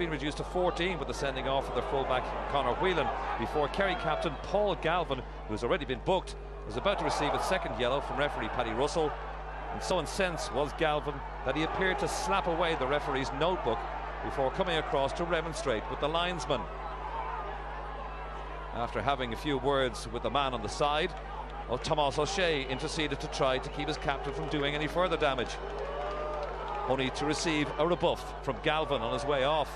been reduced to 14 with the sending off of their fullback Conor Whelan before Kerry captain Paul Galvin, who's already been booked, was about to receive a second yellow from referee Paddy Russell. And so incensed was Galvin that he appeared to slap away the referee's notebook before coming across to remonstrate with the linesman. After having a few words with the man on the side, well, Tomás Ó Sé interceded to try to keep his captain from doing any further damage only to receive a rebuff from Galvin on his way off.